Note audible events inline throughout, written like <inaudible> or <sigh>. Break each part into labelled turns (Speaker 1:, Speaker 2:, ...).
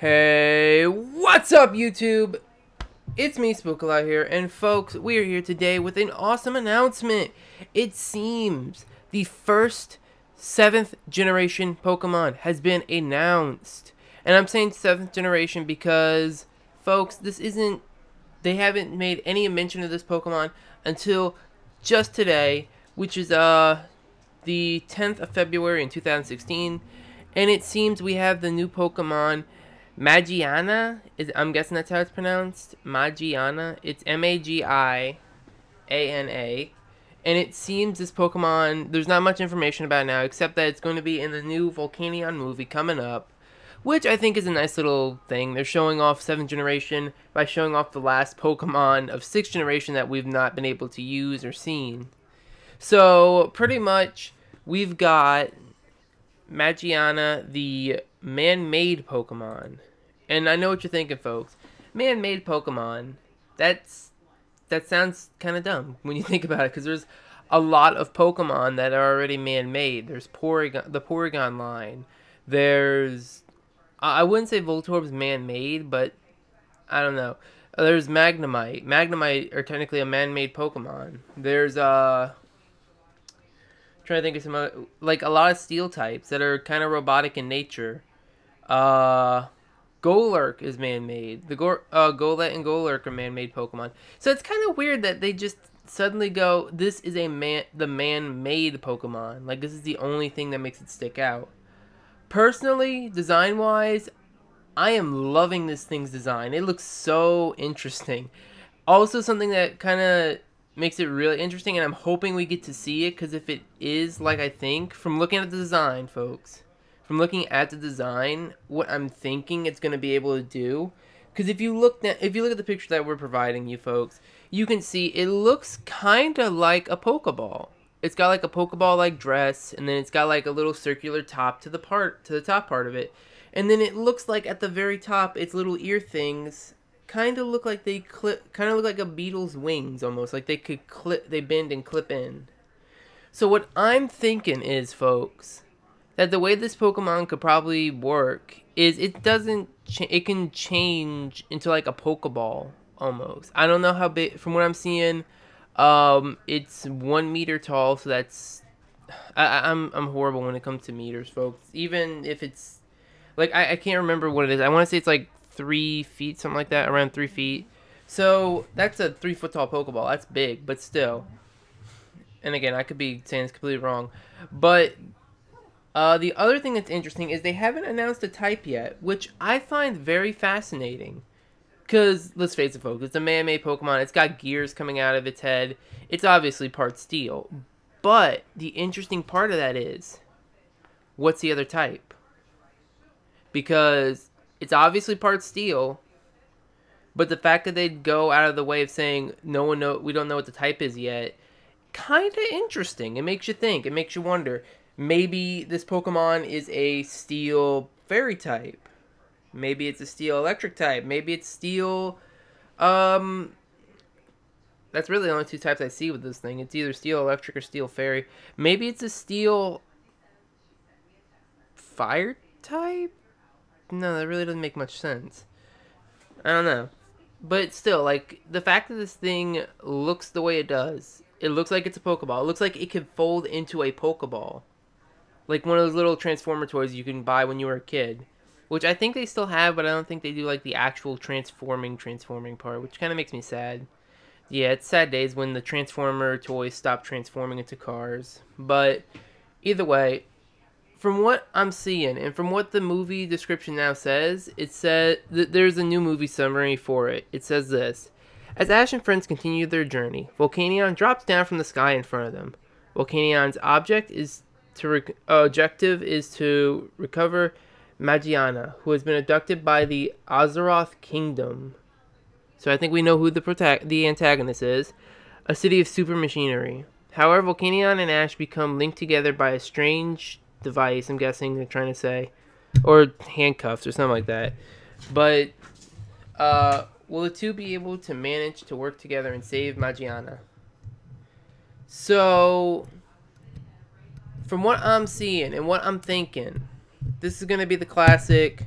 Speaker 1: Hey, what's up, YouTube? It's me, Spookleye here, and folks, we are here today with an awesome announcement. It seems the first seventh generation Pokemon has been announced. And I'm saying seventh generation because, folks, this isn't. They haven't made any mention of this Pokemon until just today, which is uh the 10th of February in 2016. And it seems we have the new Pokemon Magiana is I'm guessing that's how it's pronounced. Magiana. It's M A G I A N A. And it seems this Pokemon there's not much information about now except that it's going to be in the new Volcanion movie coming up. Which I think is a nice little thing. They're showing off 7th generation by showing off the last Pokemon of 6th generation that we've not been able to use or seen. So, pretty much, we've got Magiana, the man-made Pokemon. And I know what you're thinking, folks. Man-made Pokemon. That's that sounds kind of dumb when you <laughs> think about it, because there's a lot of Pokemon that are already man-made. There's Porygon, the Porygon line. There's I wouldn't say Voltorb's man-made, but I don't know. There's Magnemite. Magnemite are technically a man-made Pokemon. There's uh trying to think of some other, like a lot of steel types that are kind of robotic in nature. Uh, Golurk is man-made. The Go- uh, Golett and Golurk are man-made Pokemon. So it's kind of weird that they just suddenly go, this is a man, the man-made Pokemon. Like this is the only thing that makes it stick out. Personally, design-wise, I am loving this thing's design. It looks so interesting. Also, something that kind of makes it really interesting, and I'm hoping we get to see it because if it is like I think, from looking at the design, folks, from looking at the design, what I'm thinking it's going to be able to do. Because if you look at if you look at the picture that we're providing you folks, you can see it looks kind of like a Pokeball. It's got like a Pokeball like dress, and then it's got like a little circular top to the part to the top part of it, and then it looks like at the very top, its little ear things kind of look like they clip, kind of look like a beetle's wings almost, like they could clip, they bend and clip in. So what I'm thinking is, folks, that the way this Pokemon could probably work is it doesn't it can change into like a Pokeball almost. I don't know how big from what I'm seeing. Um, it's one meter tall, so that's I, I'm I'm horrible when it comes to meters, folks. Even if it's like I, I can't remember what it is. I want to say it's like three feet, something like that, around three feet. So that's a three foot tall Pokeball. That's big, but still. And again, I could be saying it's completely wrong, but uh, the other thing that's interesting is they haven't announced a type yet, which I find very fascinating. Because, let's face it, folks, it's a man-made Pokemon. It's got gears coming out of its head. It's obviously part steel. But the interesting part of that is, what's the other type? Because it's obviously part steel, but the fact that they'd go out of the way of saying no one know we don't know what the type is yet, kind of interesting. It makes you think. It makes you wonder maybe this Pokemon is a steel fairy type. Maybe it's a steel electric type. Maybe it's steel. Um, that's really the only two types I see with this thing. It's either steel electric or steel fairy. Maybe it's a steel fire type. No, that really doesn't make much sense. I don't know. But still, like, the fact that this thing looks the way it does, it looks like it's a Pokeball. It looks like it could fold into a Pokeball like one of those little transformer toys you can buy when you were a kid which i think they still have but i don't think they do like the actual transforming transforming part which kind of makes me sad. Yeah it's sad days when the transformer toys stop transforming into cars but either way from what i'm seeing and from what the movie description now says it said that there's a new movie summary for it. It says this as ash and friends continue their journey volcanion drops down from the sky in front of them. Volcanion's object is to objective is to recover Magiana, who has been abducted by the Azeroth Kingdom. So I think we know who the prota- the antagonist is. A city of super machinery. However, Volcanion and Ash become linked together by a strange device. I'm guessing they're trying to say, or handcuffs or something like that. But uh, will the two be able to manage to work together and save Magiana? So from what I'm seeing and what I'm thinking, this is going to be the classic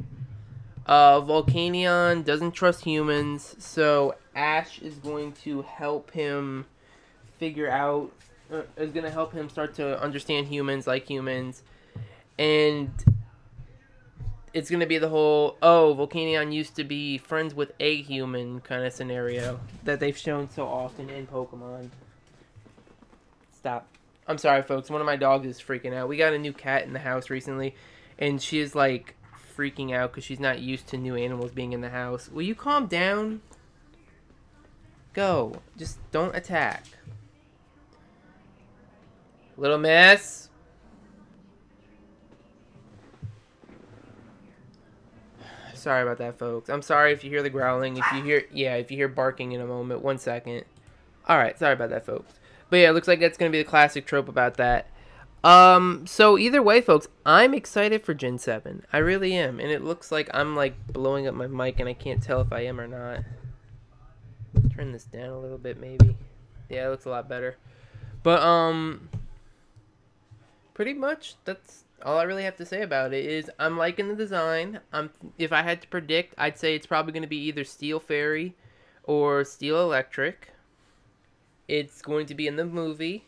Speaker 1: Uh, Volcanion doesn't trust humans, so Ash is going to help him figure out, uh, is going to help him start to understand humans like humans. And it's going to be the whole, oh, Volcanion used to be friends with a human kind of scenario that they've shown so often in Pokemon. Stop. I'm sorry, folks. One of my dogs is freaking out. We got a new cat in the house recently, and she is like freaking out because she's not used to new animals being in the house. Will you calm down? Go. Just don't attack. Little miss. Sorry about that, folks. I'm sorry if you hear the growling. If you hear, yeah, if you hear barking in a moment. One second. Alright, sorry about that, folks. But yeah, it looks like that's going to be the classic trope about that. Um, so either way, folks, I'm excited for Gen 7. I really am. And it looks like I'm, like, blowing up my mic, and I can't tell if I am or not. Turn this down a little bit, maybe. Yeah, it looks a lot better. But, um, pretty much, that's all I really have to say about it is I'm liking the design. I'm if I had to predict, I'd say it's probably going to be either Steel Fairy or Steel Electric. It's going to be in the movie,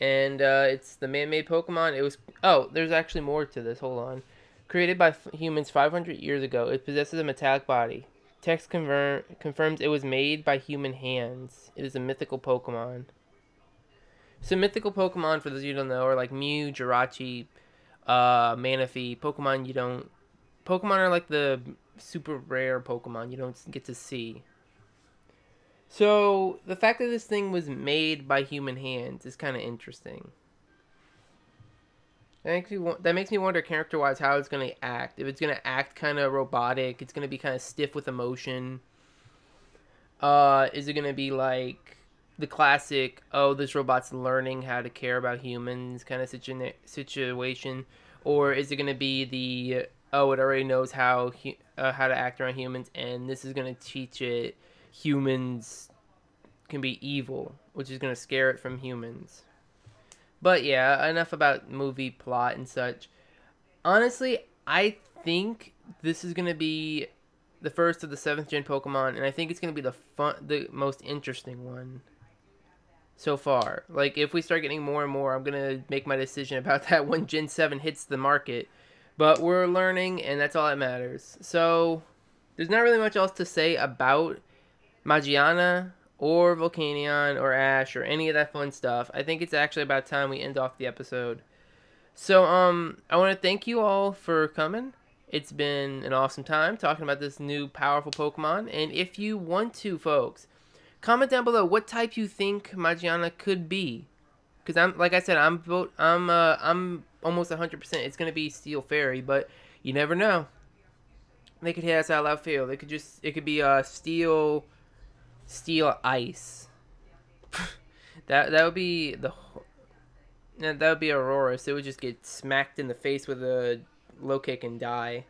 Speaker 1: and uh, it's the man-made Pokemon. It was oh, there's actually more to this. Hold on. Created by humans 500 years ago, it possesses a metallic body. Text confirm, confirms it was made by human hands. It is a mythical Pokemon. So mythical Pokemon, for those of you who don't know, are like Mew, Jirachi, uh, Manaphy. Pokemon you don't. Pokemon are like the super rare Pokemon you don't get to see. So the fact that this thing was made by human hands is kind of interesting. That makes me that makes me wonder character wise how it's gonna act. If it's gonna act kind of robotic, it's gonna be kind of stiff with emotion. Uh, is it gonna be like the classic oh this robot's learning how to care about humans kind of situ- situation or is it going to be the oh it already knows how uh, how to act around humans and this is going to teach it humans can be evil which is going to scare it from humans but yeah enough about movie plot and such honestly i think this is going to be the first of the seventh gen pokemon and i think it's going to be the fun the most interesting one so far. Like, if we start getting more and more, I'm going to make my decision about <laughs> that when Gen 7 hits the market. But we're learning, and that's all that matters. So, there's not really much else to say about Magiana or Volcanion or Ash or any of that fun stuff. I think it's actually about time we end off the episode. So, um, I want to thank you all for coming. It's been an awesome time talking about this new powerful Pokemon. And if you want to, folks, Comment down below what type you think Magiana could be. Cause I'm like I said, I'm vote I'm uh I'm almost hundred percent it's gonna be Steel Fairy, but you never know. They could hit us out loud field. They could just it could be uh steel steel ice. <laughs> that that would be the that would be Aurorus. It would just get smacked in the face with a low kick and die.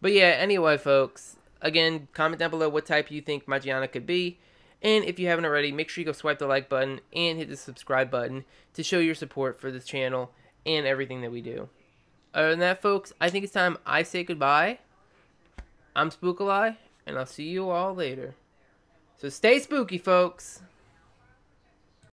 Speaker 1: But yeah, anyway, folks. Again, comment down below what type you think Magiana could be. And if you haven't already, make sure you go swipe the like button and hit the subscribe button to show your support for this channel and everything that we do. Other than that, folks, I think it's time I say goodbye. I'm Spookleye, and I'll see you all later. So stay spooky, folks.